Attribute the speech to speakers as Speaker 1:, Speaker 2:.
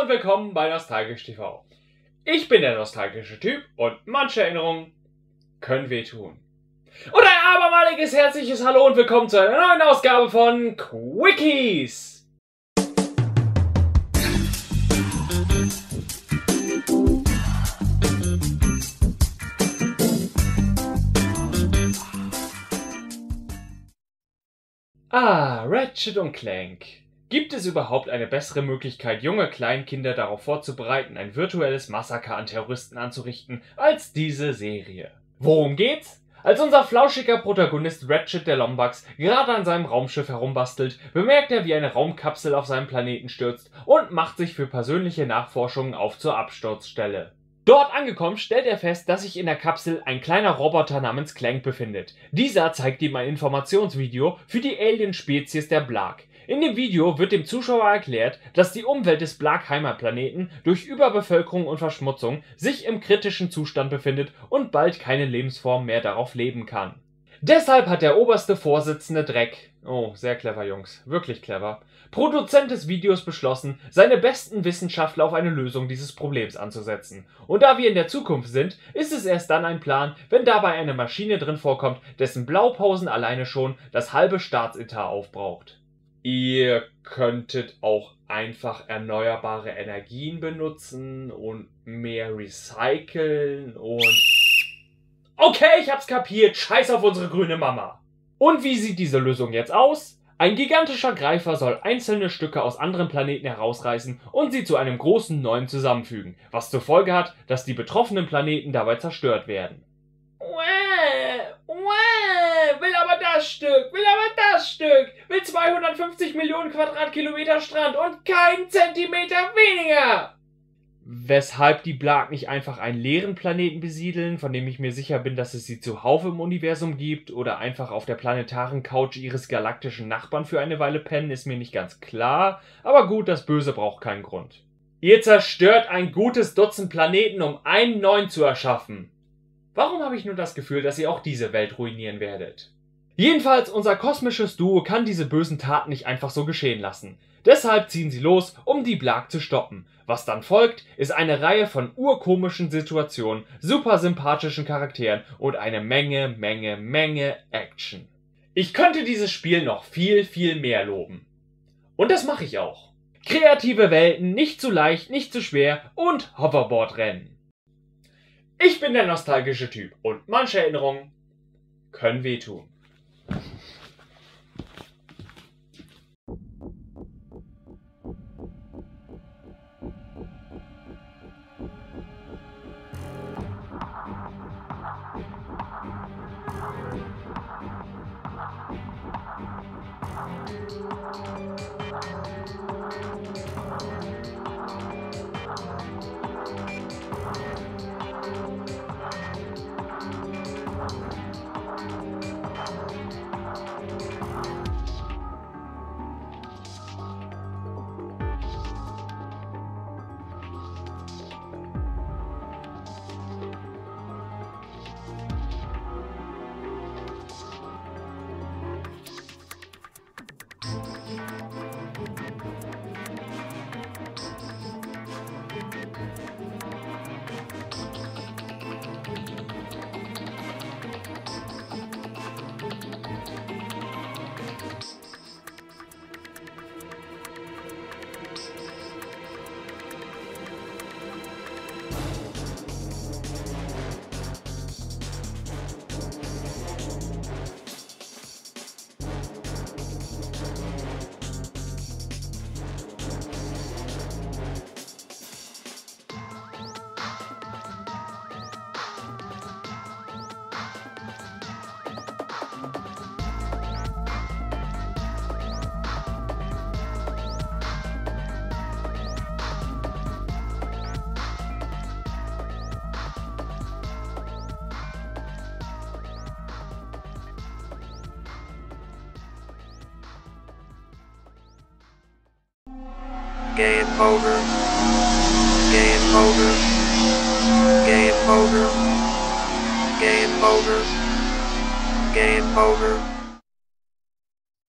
Speaker 1: Und willkommen bei Nostalgisch TV. Ich bin der nostalgische Typ und manche Erinnerungen können wehtun. Und ein abermaliges herzliches Hallo und willkommen zu einer neuen Ausgabe von Quickies. Ah, Ratchet und Clank. Gibt es überhaupt eine bessere Möglichkeit, junge Kleinkinder darauf vorzubereiten, ein virtuelles Massaker an Terroristen anzurichten, als diese Serie? Worum geht's? Als unser flauschiger Protagonist Ratchet der Lombax gerade an seinem Raumschiff herumbastelt, bemerkt er, wie eine Raumkapsel auf seinem Planeten stürzt und macht sich für persönliche Nachforschungen auf zur Absturzstelle. Dort angekommen stellt er fest, dass sich in der Kapsel ein kleiner Roboter namens Clank befindet. Dieser zeigt ihm ein Informationsvideo für die Alien-Spezies der Blag. In dem Video wird dem Zuschauer erklärt, dass die Umwelt des Blagheimer Planeten durch Überbevölkerung und Verschmutzung sich im kritischen Zustand befindet und bald keine Lebensform mehr darauf leben kann. Deshalb hat der oberste Vorsitzende Dreck, oh, sehr clever Jungs, wirklich clever, Produzent des Videos beschlossen, seine besten Wissenschaftler auf eine Lösung dieses Problems anzusetzen. Und da wir in der Zukunft sind, ist es erst dann ein Plan, wenn dabei eine Maschine drin vorkommt, dessen Blaupausen alleine schon das halbe Staatsetat aufbraucht. Ihr könntet auch einfach erneuerbare Energien benutzen und mehr recyceln und... Okay, ich hab's kapiert. Scheiß auf unsere grüne Mama. Und wie sieht diese Lösung jetzt aus? Ein gigantischer Greifer soll einzelne Stücke aus anderen Planeten herausreißen und sie zu einem großen neuen zusammenfügen, was zur Folge hat, dass die betroffenen Planeten dabei zerstört werden. Uäh, uäh, will aber das Stück, will aber das Stück, will 250 Millionen Quadratkilometer Strand und kein Zentimeter weniger. Weshalb die Blag nicht einfach einen leeren Planeten besiedeln, von dem ich mir sicher bin, dass es sie zuhauf im Universum gibt, oder einfach auf der planetaren Couch ihres galaktischen Nachbarn für eine Weile pennen, ist mir nicht ganz klar, aber gut, das Böse braucht keinen Grund. Ihr zerstört ein gutes Dutzend Planeten, um einen neuen zu erschaffen. Warum habe ich nur das Gefühl, dass ihr auch diese Welt ruinieren werdet? Jedenfalls, unser kosmisches Duo kann diese bösen Taten nicht einfach so geschehen lassen. Deshalb ziehen sie los, um die Blag zu stoppen. Was dann folgt, ist eine Reihe von urkomischen Situationen, super sympathischen Charakteren und eine Menge, Menge, Menge Action. Ich könnte dieses Spiel noch viel, viel mehr loben. Und das mache ich auch. Kreative Welten, nicht zu leicht, nicht zu schwer und Hoverboard-Rennen. Ich bin der nostalgische Typ und manche Erinnerungen können wehtun.
Speaker 2: Game over. Game over. Game over. Game over. Game over.